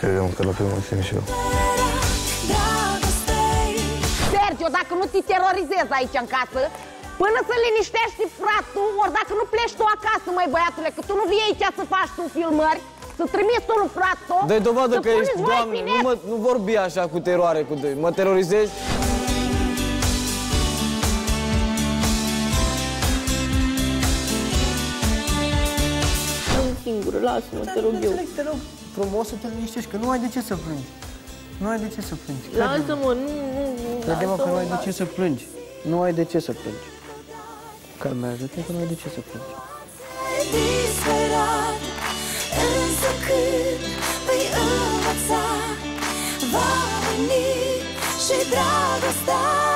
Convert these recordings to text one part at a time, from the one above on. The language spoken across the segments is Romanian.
Credeam că la fel mă simt și eu. Dragostei Sergio, dacă nu ți terorizezi aici în casă, până să liniștești fratul, ori dacă nu pleci tu acasă, măi băiatule, că tu nu vii aici să faci tu filmări, să trimiți tu lui fratul, Dai dovadă să că puneți ești, voi doamne, bine. nu, mă, nu vorbi așa cu teroare, cu de, mă terorizezi? Singură, lasă-mă, te rog eu. Înțeleg, te rog frumos să te liniștești, că nu ai de ce să plângi. Nu ai de ce să plângi. Lasă-mă, nu, nu, nu, Crede-mă că nu ai de lasă-mă. ce să plângi. Nu ai de ce să plângi. Calmează-te că nu ai de ce să plângi. disperat Însă când vei învăța Va veni și dragostea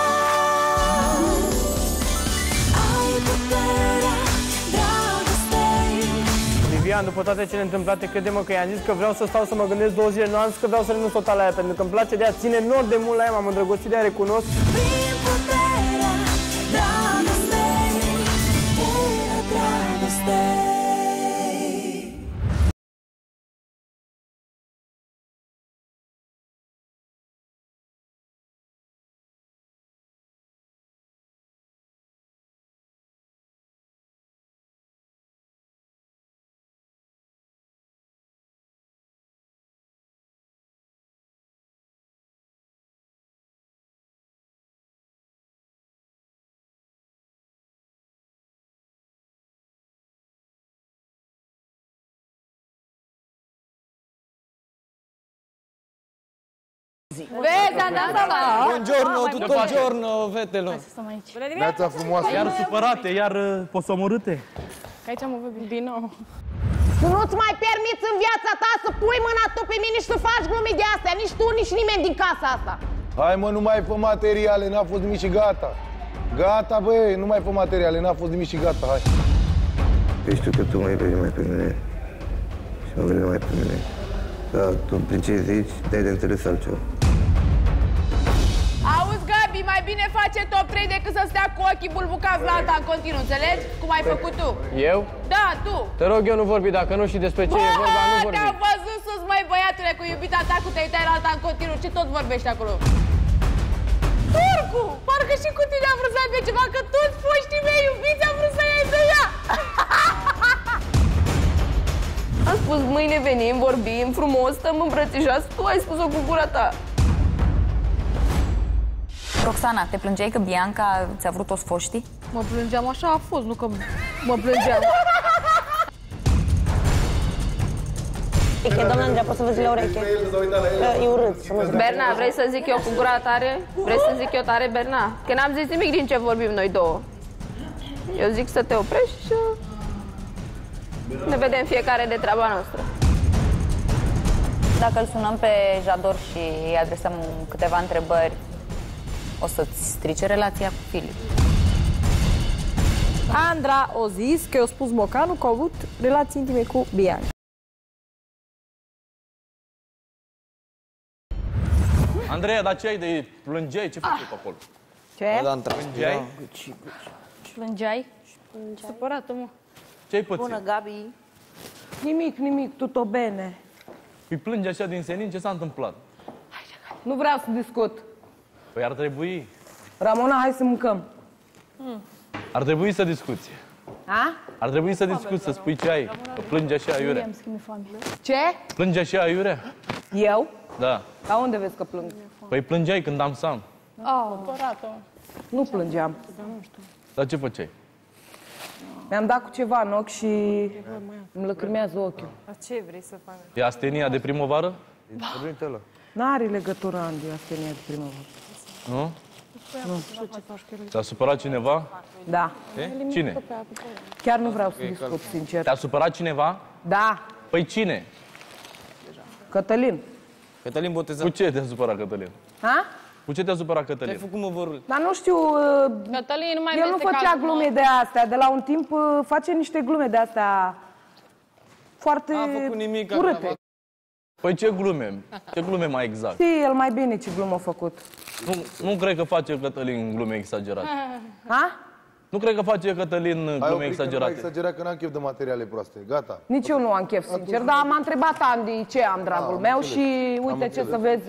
Vivian, după toate cele întâmplate, crede-mă că i-am zis că vreau să stau să mă gândesc două zile, nu am zis că vreau să renunț total la ea, pentru că îmi place de ea, ține enorm de mult la ea, m-am îndrăgostit de ea, recunosc. Vezi, am dat seama. Buongiorno, tutto il giorno, fetelor. Viața frumoasă. Iar supărate, iar uh, posomorâte. Aici am vorbit din nou. Tu nu-ți mai permiți în viața ta să pui mâna tu pe mine și să faci glume de astea, nici tu, nici nimeni din casa asta. Hai mă, nu mai fă materiale, n-a fost nimic și gata. Gata, băi, nu mai fă materiale, n-a fost nimic și gata, hai. Păi știu că tu mă iubești mai pe mine și mă iubești mai pe mine. Dar tu prin ce zici, dai de înțeles altceva. Auzi, Gabi, mai bine face top 3 decât să stea cu ochii bulbucați la alta în continuu, înțelegi? Cum ai făcut tu. Eu? Da, tu. Te rog eu nu vorbi, dacă nu știi despre ce e vorba, nu Bă, vorbi. te-am văzut sus, măi, băiatule, cu iubita ta, cu te uitai la alta în continuu. Ce tot vorbești acolo? Turcu! Parcă și cu tine am vrut să aibă ceva, că toți foștii mei iubiți am vrut să iei de ea. Am spus, mâine venim, vorbim frumos, stăm îmbrățișați, tu ai spus-o cu gura ta. Roxana, te plângeai că Bianca ți-a vrut toți foștii? Mă plângeam, așa a fost, nu că mă plângeam. E că doamna Andreea, poți să văzi la ureche. E urât să mă Berna, vrei să zic eu cu gura tare? Vrei să zic eu tare, Berna? Că n-am zis nimic din ce vorbim noi două. Eu zic să te oprești și ne vedem fiecare de treaba noastră. Dacă îl sunăm pe Jador și îi adresăm câteva întrebări, o să-ți strice relația cu Filip. Andra o zis că eu spus Mocanu că au avut relații intime cu Bianca. Andreea, dar ce ai de plângeai? Ce faci pe acolo? Ce? Da, transpira. Plângeai? Plângeai? Supărată, mă. Ce ai pățit? Bună, Gabi. Nimic, nimic, tutto bene. Păi plângi așa din senin, ce s-a întâmplat? Nu vreau să discut. Păi ar trebui, Ramona, hai să mâncăm. ar trebui să discuți. A? Ar trebui să discuți, să spui ce ai. Că plângi așa aiurea. Ce? Plângi așa aiurea? Eu? Da. La unde vezi că plâng? Păi plângeai când am sam. Nu plângeam. Dar ce făceai? Mi-am dat cu ceva în ochi și îmi lăcrimează ochiul. E astenia de primăvară? N-are legătură, Andy, astenia de primăvară. Nu? Te-a supărat cineva? Da. E? Cine? Chiar nu vreau să discut, sincer. Te-a supărat cineva? Da, Păi cine? Cătălin. Cătălin Botezan. Cu ce te-a supărat Cătălin? Ha? Cu ce te-a supărat Ce-ai Cătălin? făcut, mă, vă Dar nu știu, uh, Cătălin, nu mai el nu făcea glume de astea. De la un timp uh, face niște glume de astea foarte N-a făcut nimic, urâte. Păi ce glume? Ce glume mai exact? Știi el mai bine ce glumă a făcut. Nu, nu cred că face Cătălin glume exagerate. Ha? Nu cred că face Cătălin Ai glume oprit că nu mai exagerate. exagerat că n-am chef de materiale proaste. Gata. Nici eu nu am chef, sincer, dar m-a întrebat Andy ce am, dragul am meu, înțeles. și Am uite ce înțeles. să vezi,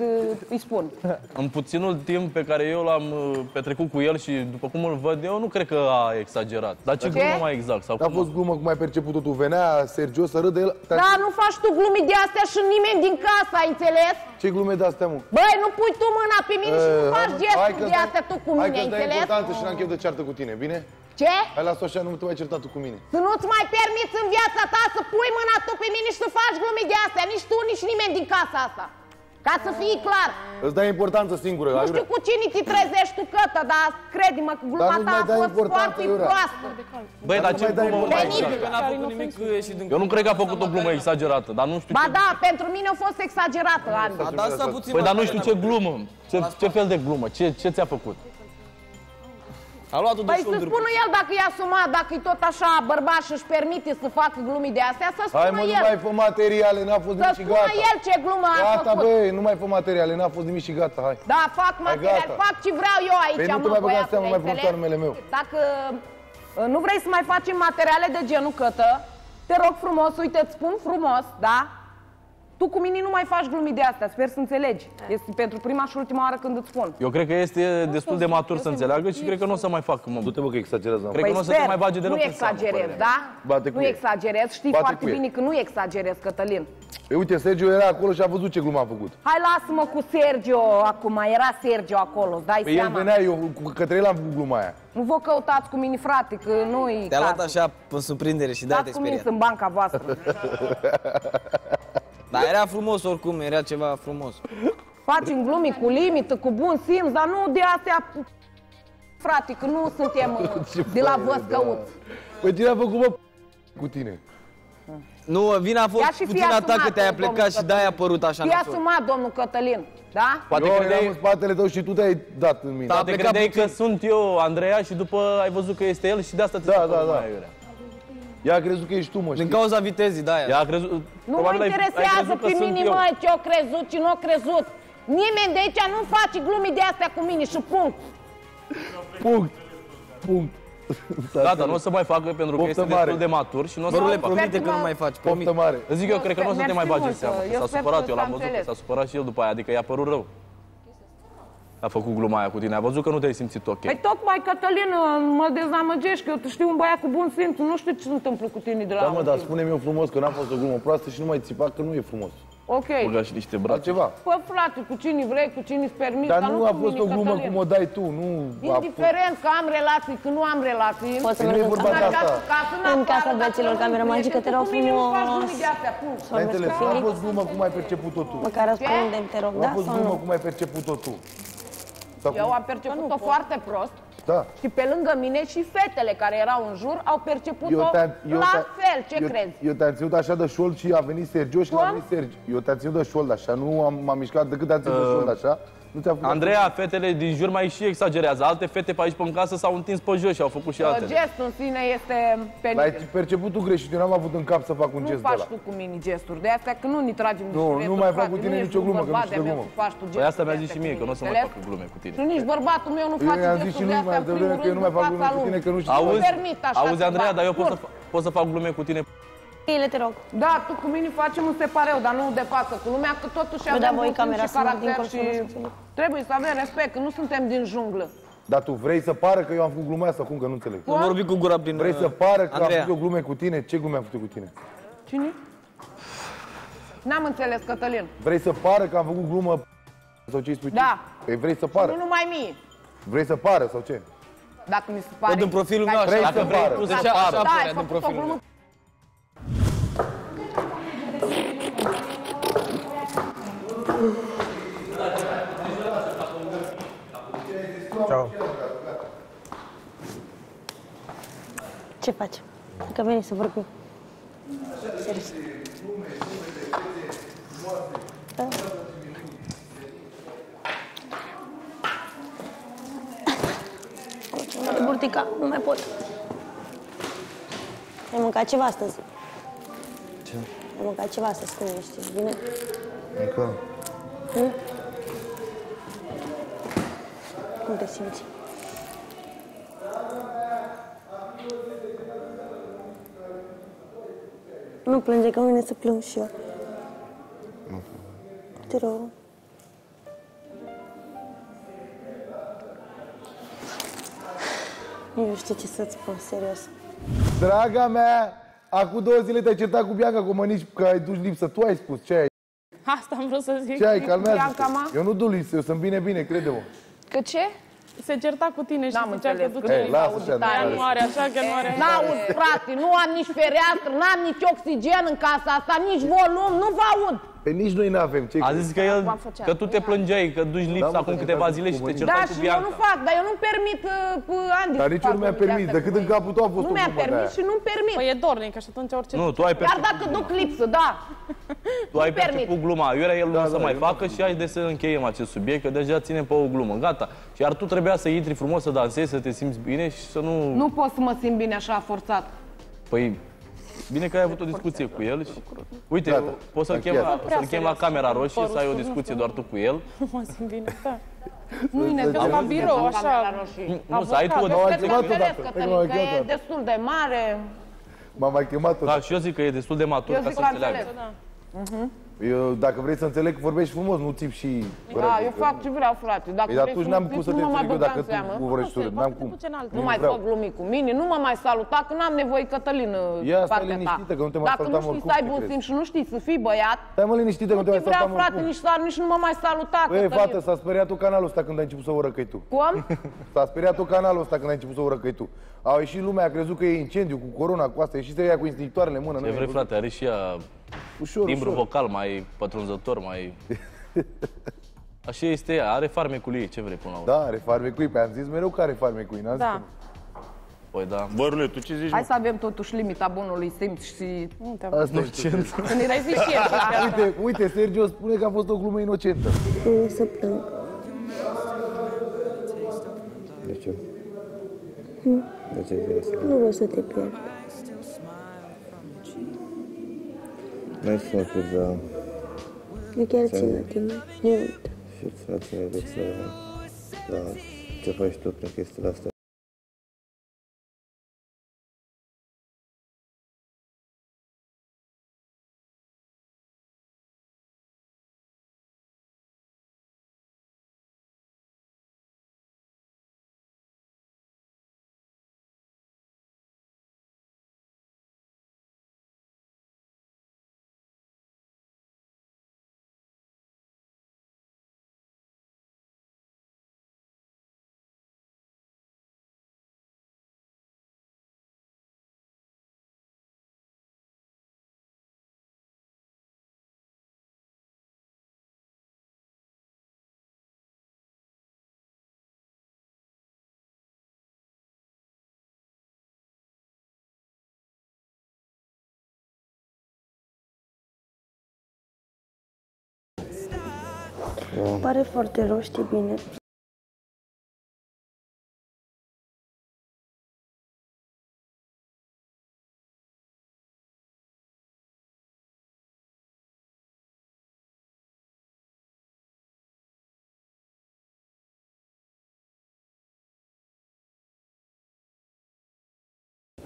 îi spun. În puținul timp pe care eu l-am uh, petrecut cu el și după cum îl văd eu, nu cred că a exagerat. Dar ce, Ce? glumă mai exact? Sau A cum? fost glumă cum ai perceput-o tu. Venea Sergio să râde el. Te-a- Da, nu faci tu glume de astea și nimeni din casă, ai înțeles? Ce glume de astea, mă? Băi, nu pui tu mâna pe mine și nu Eh, faci hai gesturi că de stai- astea tu cu Hai mine, că ai asta e înțeles? importantă și n-am chef de ceartă cu tine, bine? Ce? Hai las-o așa, nu te mai certa tu cu mine. Să nu-ți mai permiți în viața ta să pui mâna tu pe mine și să faci glume de astea, nici tu, nici nimeni din casa asta. Ca să fii clar. Îți dai importanță singură, Nu știu Aiurea. cu cine te trezești tu, cătă, dar crede-mă că gluma nu-ți ta mai a dai fost importanță, foarte Iurea. proastă. Băi, dar nu ce mai dai glumă mai importanță. exact? exact? N-a făcut nimic ieșit din... Eu nu cred că a făcut o glumă exagerată, dar nu știu Ba ce... da, pentru mine a fost exagerată, Andy. A, da, asta puțin, păi, dar nu știu ce glumă. Ce, ce fel de glumă? Ce, ce ți-a făcut? A luat-o de Păi să șolduri. spună el dacă e asumat, dacă e tot așa bărbat și își permite să facă glumi de astea, să Hai spună mă, nu el. mai fă materiale, n-a fost Să nimic și spună gata. el ce glumă a Gata, făcut. băi, nu mai fă materiale, n-a fost nimic și gata, hai. Da, fac material, gata. fac ce vreau eu aici, Păi nu te mă, mai băga băiatule, seama, mai pronunța înțelegi? numele meu. Dacă uh, nu vrei să mai facem materiale de genul cătă, te rog frumos, uite, îți spun frumos, da? Tu cu mine nu mai faci glumi de astea, sper să înțelegi. Este pentru prima și ultima oară când îți spun. Eu cred că este destul de matur să înțeleagă și cred că nu o să mai facă, mă. Du-te, bă, că exagerează. Cred că nu o să te mai bage deloc Păi nu în seamă, exagerez, părerea da? Bate cu nu el. exagerez, știi Bate foarte cu el. bine că nu exagerez, Cătălin. Păi uite, Sergio era acolo și a văzut ce glumă a făcut. Hai, lasă-mă cu Sergio acum, era Sergio acolo, îți dai Păi el seama. venea, eu cu către el am făcut gluma aia. Nu vă căutați cu mine, frate, că nu-i Te-a luat cazul. așa în surprindere și de-aia Dați te cu mine, speriat. sunt banca voastră. Dar era frumos oricum, era ceva frumos. Facem glumi cu limită, cu bun simț, dar nu de astea... Frate, că nu suntem uh, de la vă căuți. Păi cine a făcut, bă, cu tine? Nu, vina a Ia fost și fii puțin a ta asumat, că te-ai domnul plecat și Cătălin. de-aia a părut așa Fii nasol. asumat, domnul Cătălin, da? Poate eu eram credeai, în spatele tău și tu te-ai dat în mine. Da. poate plecat credeai puțin. că sunt eu, Andreea, și după ai văzut că este el și de asta ți Da, s-a da, părut da. mai aiurea. Ea a crezut că ești tu, mă, Din știi? cauza vitezii, de-aia. Ea a crezut... Nu mă probabil ai- ai interesează crezut că pe sunt mine, eu. mă, ce-o crezut, ce nu-o crezut. Nimeni de aici nu face glumi de astea cu mine și punct. Punct. Punct. Gata, nu o să mai facă pentru că Poftă este mare. destul de matur și nu o să Bărule, mai facă. promite că nu mai faci, promit. Poftă mare. Îți zic eu, cred că nu o să te Mersi mai bagi în mult, seamă. eu S-a sper supărat, că eu l-am s-a văzut că înțeles. s-a supărat și el după aia, adică i-a părut rău. A făcut gluma aia cu tine, a văzut că nu te-ai simțit ok. Păi tocmai, Cătălin, mă dezamăgești, că eu știu un băiat cu bun simț, nu știu ce se întâmplă cu tine de la Da, mă, dar un timp. spune-mi eu frumos că n-a fost o glumă proastă și nu mai țipa că nu e frumos. Ok. Băga și niște brațe. Altceva. Păi, frate, cu cine vrei, cu cine îți permiți, Dar dar nu nu a cu fost mine, o glumă Cătălin. cum o dai tu, nu a fost... Indiferent că am relații, că nu am relații. Poți să Păi nu merg e în vorba de camera. asta. Această casă, În afară, casa dacă băieților nu cameramanci, înțelegi, că te rog cu mine nu faci frumos. glumi de astea, punct. Ai înțeles? Nu a Felix. fost glumă cum ai perceput-o tu. Măcar răspunde te rog, Nu da a fost sau glumă nu? cum ai perceput-o tu. Sau Eu cum- am perceput-o foarte prost Da. și pe lângă mine și fetele care erau în jur au perceput-o te-am- la te-am- fel. Ce eu, crezi? Eu te-am ținut așa de șold și a venit Sergio și Cum? a venit Sergio. Eu te-am ținut de șold așa, nu am, m-am mișcat decât te-am ținut de șold așa. Nu ți-a făcut Andreea, fetele din jur mai și exagerează. Alte fete pe aici pe în casă s-au întins pe jos și au făcut și altele. Gestul în sine este L-ai penibil. perceput tu greșit, eu n-am avut în cap să fac un Nu gest de faci ăla. tu cu mine gesturi, de asta că nu ne tragem Nu, niște nu returi, mai fac frate, cu tine nu nicio ești glumă, un că nu bărbat știu de de-a meu glumă. să faci tu Păi asta gesturi mi-a de zis și astea mie, cu că nu o să mai înțelegi? facă glume cu tine. Și nici bărbatul meu nu Eu face i-am zis gesturi și de lui astea mai în devreme primul că eu nu rând mai fac în glume fața cu tine, lui. că nu știu. Nu Auzi, permit așa auzi ceva. Andreea, dar eu pot să, Scurt. fa- pot să fac glume cu tine. Cheile te rog. Da, tu cu mine facem un separeu, dar nu de față cu lumea, că totuși Bă, avem da, voi bun simț camera și să mă caracter dincolo și să vă înțeleg. trebuie să avem respect, că nu suntem din junglă. Dar tu vrei să pară că eu am făcut gluma asta, cum că nu înțeleg. Am vorbit cu gura prin... Vrei să pară că am Andreea. făcut o glume cu tine? Ce glume am făcut cu tine? Cine? N-am înțeles, Cătălin. Vrei să pară că am făcut glumă sau ce îi spui tu? Da. Păi vrei să pară? Nu numai mie. Vrei să pară sau ce? Dacă mi se pare... Tot în profilul că meu ai- așa. Vrei Dacă să vrei pară. tu să Așa, pară. așa Da, ai părea din făcut o profilul glumă meu. Ce faci? Că veni să vorbim. Serios. Da. Am luat burtica, nu mai pot. Ai mâncat ceva astăzi? Ce? Ai mâncat ceva astăzi, cum nu știi, bine? Încă. Cum te simți? Nu plânge, că mine să plâng și eu. Te rog. Nici nu știu ce să-ți spun, serios. Draga mea, acum două zile te-ai certat cu Bianca cu mănici că ai dus lipsă. Tu ai spus ce ai? Asta am vrut să zic. Ce ai? Calmează Bianca, ma? Eu nu duc lipsă, eu sunt bine, bine, crede-mă. Că ce? Se certa cu tine și N-am zicea că înțeles. duce Ei, lasă așa, nu Aia are. nu are, așa că nu are. N-aud, frate, nu am nici fereastră, n-am nici oxigen în casa asta, nici volum, nu vă aud. Pe nici noi n-avem. Ce A zis că, el, că tu te plângeai, că duci lipsa Da, mă, acum că câteva te-ai zile și cu te mâini. certai Da, cu și eu nu Bianca. fac, dar eu nu permit uh, uh, Andy Dar să nici eu nu facă mi-a chestia permis, asta decât cu în mine. capul tău a fost Nu o mi-a glumă de permis aia. și nu-mi permit. Păi e dornic, și atunci orice... Nu, tu ai Chiar perceput, dacă duc lipsă, da. tu ai permit. perceput gluma aiurea, el nu o să da, mai eu facă și hai de să încheiem acest subiect, că deja ținem pe o glumă. Gata. Și iar tu trebuia să intri frumos, să dansezi, să te simți bine și să nu... Nu pot să mă simt bine așa forțat. Păi, bine că ai avut o discuție cu el și... Uite, Gata, poți să-l chem, încheiat. la, să-l chem la camera roșie, Părul să ai o sus, nu discuție știu. doar tu cu el. Nu mă simt bine, da. Mâine, că la birou, așa. Nu, să ai tu o M-am Cred că chemat înțeles, odată. Cătălin, M-am că e chemat odată. destul de mare. M-am mai chemat Da, odată. și eu zic că e destul de matur Eu ca zic să că înțeleagă. înțeles. Eu, dacă vrei să înțeleg, vorbești frumos, nu țip și... Da, eu fac ce vreau, frate. Dacă Păi vrei atunci să n-am mă cum să zici, te nu mă mai înțeleg eu băga dacă în seamă. tu vorbești se urât. poate N-am cum. duce în altă. Nu mai vreau. fă glumii cu mine, nu mă mai saluta, că n-am nevoie, Cătălin, Ia, stai partea ta. liniștită, că nu te mai Dacă nu salutam știi oricum, să ai ce bun crezi? simț și nu știi să fii băiat, Stai mă liniștită, că nu nu te te mai vreau, saltam frate, oricum. nici, să- nici nu mă mai saluta, Băi, Cătălin. fată, s-a speriat tu canalul ăsta când ai început să urăcăi tu. Cum? S-a speriat tu canalul ăsta când ai început să urăcăi tu. Au ieșit lumea, a crezut că e incendiu cu corona, cu asta, ieșise ea cu instinctoarele în mână. Ce nu vrei, frate, are și ea Ușor, timbru ușor. vocal mai pătrunzător, mai... Așa este ea, are farmecul ei, ce vrei până la urmă? Da, are farmecui, pe am zis mereu că are farmecui, n-am zis Da. că nu. Păi da. Băruleț, tu ce zici? Hai să avem totuși limita bunului simț și... Nu te Asta e Ce? Să ne dai zi și el chestia asta. Uite, uite, Sergio spune că a fost o glumă inocentă. Nu să plâng. De ce? De ce zici asta? Nu vreau să te pierd. Mai să mă cât, da. Eu chiar țin la tine. Mult. Și îți la tine de să... Da, ce faci tu prin chestiile astea? Pare foarte rău, știi bine.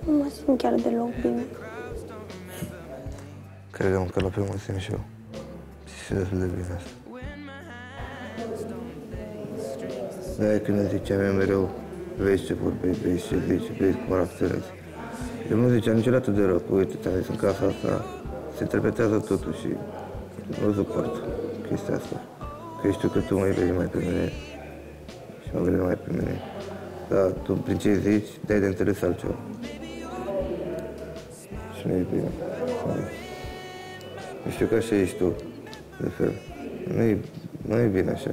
Nu mă simt chiar deloc bine. Credeam că la primul simt și eu. Și destul de bine asta. Da, când îmi ziceam eu mereu, vezi ce vorbești, vezi ce zici, vezi cum reacționezi. Eu nu ziceam niciodată de rău, că uite, ți-am zis în casa asta, se interpretează totul și nu suport chestia asta. Că știu că tu mă iubești mai pe mine și mă iubești mai pe mine. Dar tu, prin ce zici, dai de înțeles altceva. Și nu e bine. Eu știu că așa ești tu, de fel. Nu e, nu e bine așa.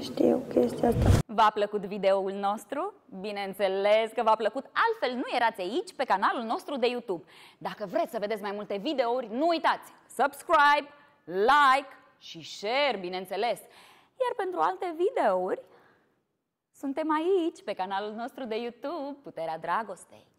Știu chestia asta. V-a plăcut videoul nostru? Bineînțeles că v-a plăcut, altfel nu erați aici pe canalul nostru de YouTube. Dacă vreți să vedeți mai multe videouri, nu uitați, subscribe, like și share, bineînțeles. Iar pentru alte videouri, suntem aici pe canalul nostru de YouTube, Puterea Dragostei.